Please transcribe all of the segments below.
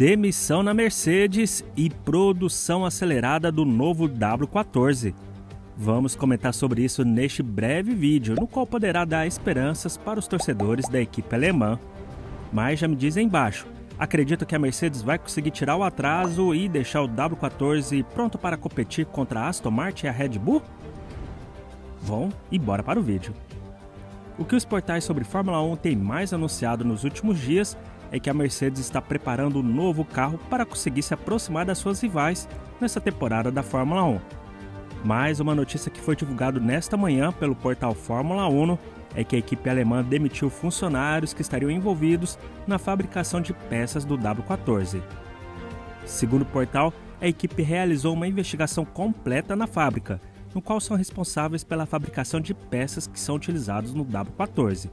Demissão na Mercedes e produção acelerada do novo W14. Vamos comentar sobre isso neste breve vídeo, no qual poderá dar esperanças para os torcedores da equipe alemã. Mas já me dizem embaixo, acredito que a Mercedes vai conseguir tirar o atraso e deixar o W14 pronto para competir contra a Aston Martin e a Red Bull? Bom, e bora para o vídeo. O que os portais sobre Fórmula 1 têm mais anunciado nos últimos dias é que a Mercedes está preparando um novo carro para conseguir se aproximar das suas rivais nessa temporada da Fórmula 1. Mais uma notícia que foi divulgada nesta manhã pelo portal Fórmula 1 é que a equipe alemã demitiu funcionários que estariam envolvidos na fabricação de peças do W14. Segundo o portal, a equipe realizou uma investigação completa na fábrica no qual são responsáveis pela fabricação de peças que são utilizadas no W14.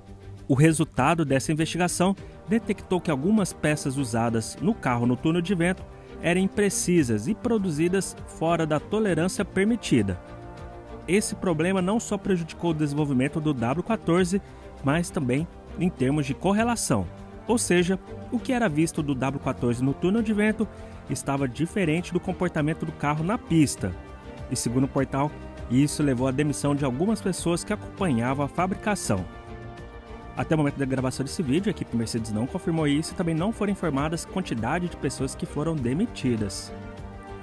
O resultado dessa investigação detectou que algumas peças usadas no carro no túnel de vento eram imprecisas e produzidas fora da tolerância permitida. Esse problema não só prejudicou o desenvolvimento do W14, mas também em termos de correlação, ou seja, o que era visto do W14 no túnel de vento estava diferente do comportamento do carro na pista. E segundo o portal, isso levou à demissão de algumas pessoas que acompanhavam a fabricação. Até o momento da gravação desse vídeo, a equipe Mercedes não confirmou isso e também não foram informadas quantidade de pessoas que foram demitidas.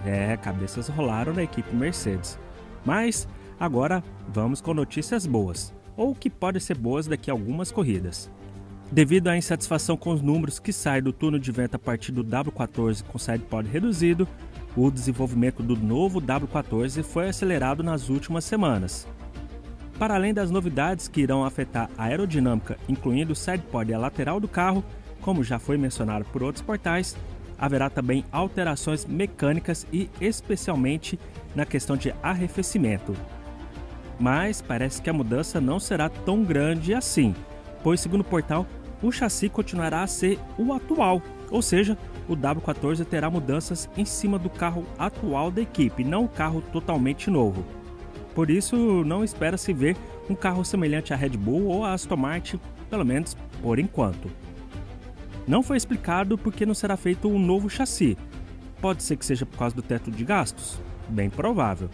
É, cabeças rolaram na equipe Mercedes. Mas agora vamos com notícias boas, ou que podem ser boas daqui a algumas corridas. Devido à insatisfação com os números que saem do túnel de vento a partir do W14 com sidepod reduzido, o desenvolvimento do novo W14 foi acelerado nas últimas semanas. Para além das novidades que irão afetar a aerodinâmica, incluindo o sidepod e a lateral do carro, como já foi mencionado por outros portais, haverá também alterações mecânicas e especialmente na questão de arrefecimento. Mas parece que a mudança não será tão grande assim, pois, segundo o portal, o chassi continuará a ser o atual, ou seja, o W14 terá mudanças em cima do carro atual da equipe, não um carro totalmente novo. Por isso, não espera se ver um carro semelhante à Red Bull ou à Aston Martin, pelo menos por enquanto. Não foi explicado por que não será feito um novo chassi. Pode ser que seja por causa do teto de gastos? Bem provável.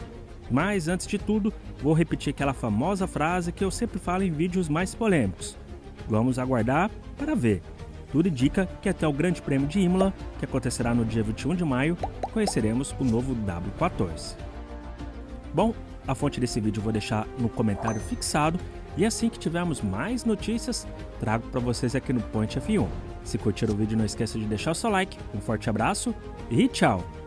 Mas antes de tudo, vou repetir aquela famosa frase que eu sempre falo em vídeos mais polêmicos. Vamos aguardar para ver. Tudo indica que até o Grande Prêmio de Imola, que acontecerá no dia 21 de maio, conheceremos o novo W14. Bom, a fonte desse vídeo eu vou deixar no comentário fixado e assim que tivermos mais notícias, trago para vocês aqui no Point F1. Se curtiram o vídeo, não esqueça de deixar o seu like, um forte abraço e tchau!